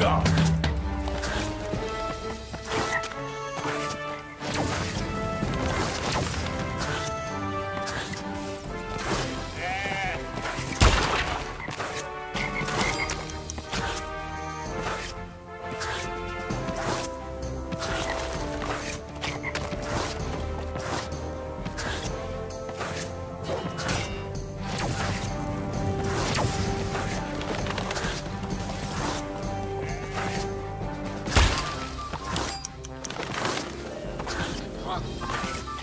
gone. はい!